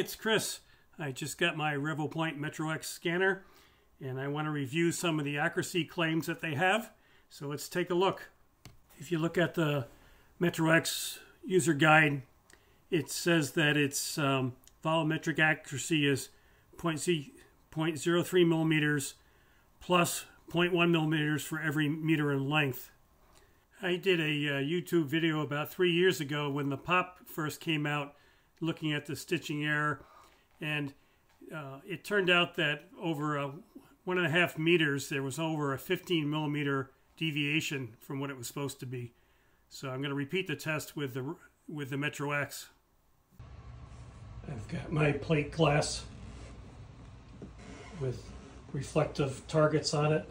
it's Chris. I just got my RevoPoint MetroX scanner and I want to review some of the accuracy claims that they have. So let's take a look. If you look at the MetroX user guide, it says that its um, volumetric accuracy is 0.03 millimeters plus 0.1 millimeters for every meter in length. I did a uh, YouTube video about three years ago when the POP first came out looking at the stitching error and uh, it turned out that over a one and a half meters there was over a 15 millimeter deviation from what it was supposed to be. So I'm going to repeat the test with the with the Metro X. I've got my plate glass with reflective targets on it.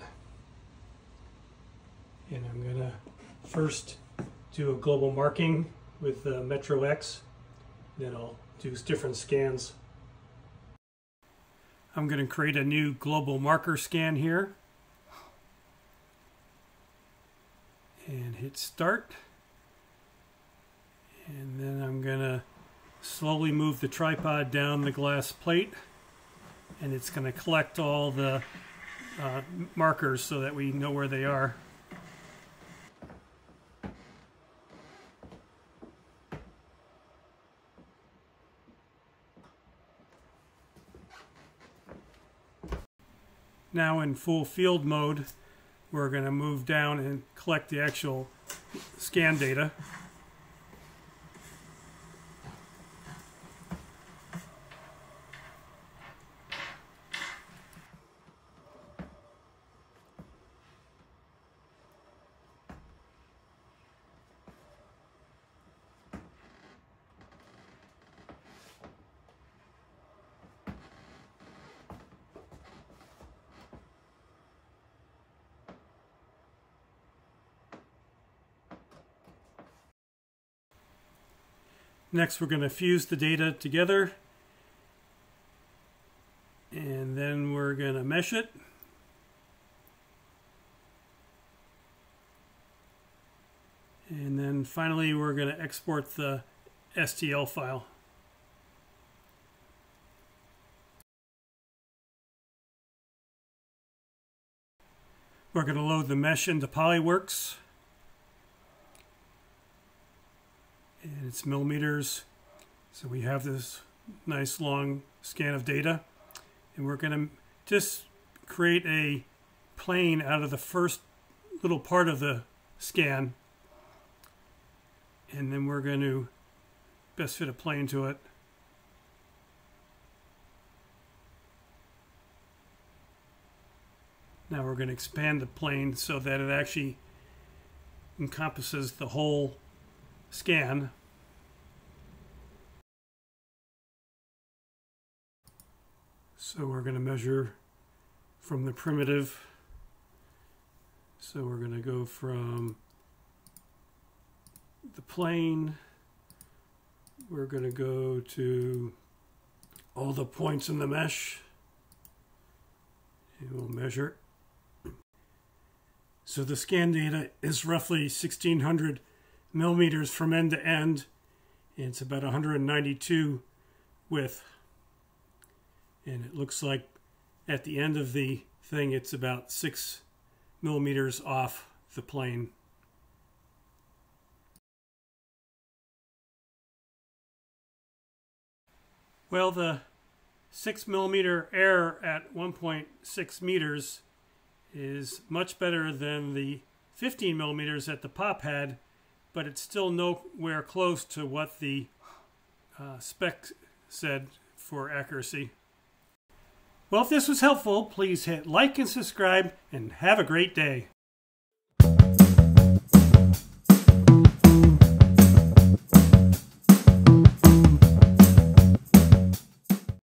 And I'm going to first do a global marking with the Metro X. Then I'll do different scans. I'm going to create a new global marker scan here. And hit start. And then I'm going to slowly move the tripod down the glass plate. And it's going to collect all the uh, markers so that we know where they are. Now in full field mode, we're going to move down and collect the actual scan data. Next, we're going to fuse the data together. And then we're going to mesh it. And then finally, we're going to export the STL file. We're going to load the mesh into Polyworks. And it's millimeters. So we have this nice long scan of data and we're going to just create a plane out of the first little part of the scan and then we're going to best fit a plane to it. Now we're going to expand the plane so that it actually encompasses the whole scan. So we're going to measure from the primitive. So we're going to go from the plane. We're going to go to all the points in the mesh. And we'll measure. So the scan data is roughly 1600 millimeters from end to end. It's about 192 width. And it looks like at the end of the thing, it's about six millimeters off the plane. Well, the 6 millimeter error at 1.6 meters is much better than the 15 millimeters that the pop had but it's still nowhere close to what the uh, spec said for accuracy. Well, if this was helpful, please hit like and subscribe, and have a great day.